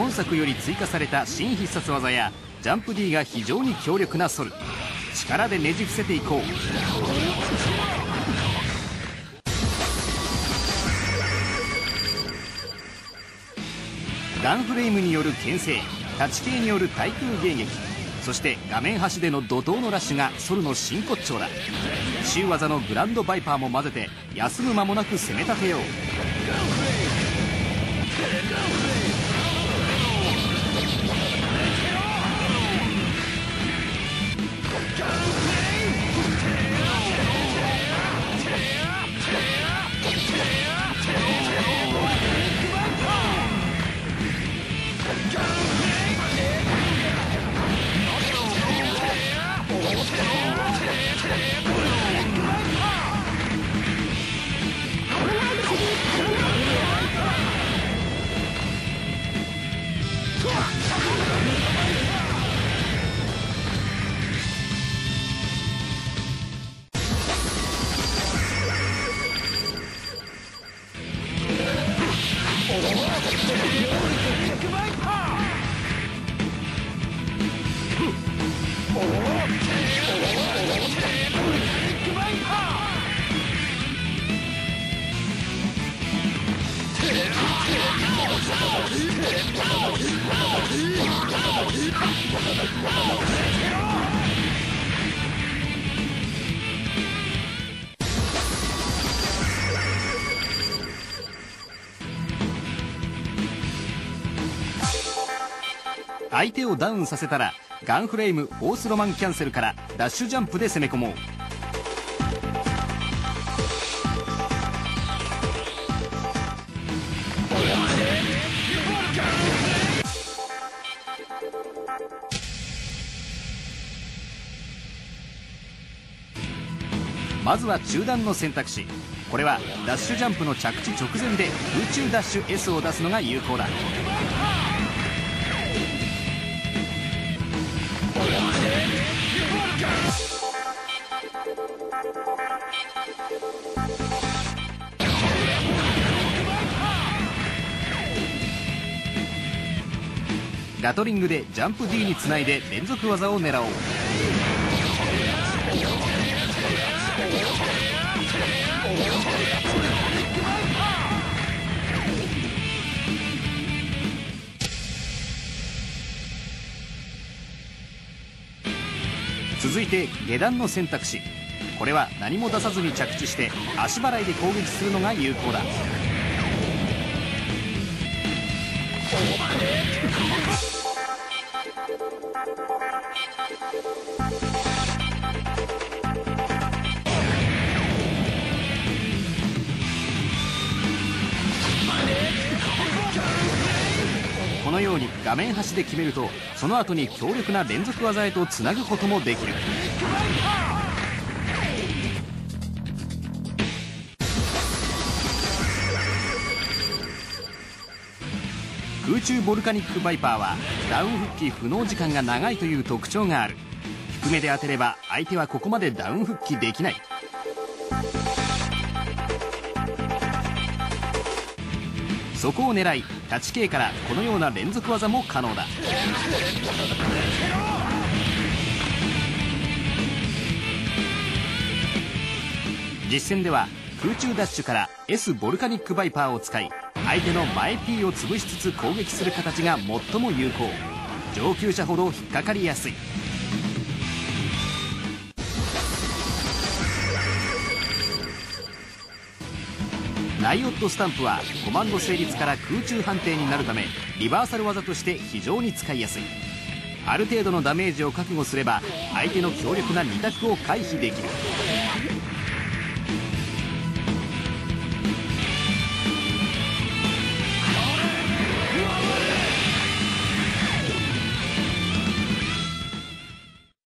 本作より追加された新必殺技やジャンプ D が非常に強力なソル力でねじ伏せていこう。ガンフレームによる牽制立ち系による対空迎撃そして画面端での怒涛のラッシュがソルの真骨頂だ。週技のグランドバイパーも混ぜて休む間もなく攻め立てよう。Oh! 相手をダウンさせたらガンフレームフォースロマンキャンセルからダッシュジャンプで攻め込もう。まずは中段の選択肢。これはダッシュジャンプの着地直前で空中ダッシュ S を出すのが有効だ。ガトリングでジャンプ D につないで連続技を狙おう。続いて下段の選択肢。これは何も出さずに着地して足払いで攻撃するのが有効だ。このように画面端で決めるとその後に強力な連続技へとつなぐこともできる。空中ボルカニックバイパーはダウン復帰不能時間が長いという特徴がある。低めで当てれば相手はここまでダウン復帰できない。そこを狙い立ち系からこのような連続技も可能だ。実戦では空中ダッシュから S ボルカニックバイパーを使い相手の前 P を潰しつつ攻撃する形が最も有効。上級者ほど引っかかりやすい。ナイオットスタンプはコマンド成立から空中判定になるためリバーサル技として非常に使いやすい。ある程度のダメージを覚悟すれば相手の強力な2択を回避できる。